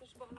może też.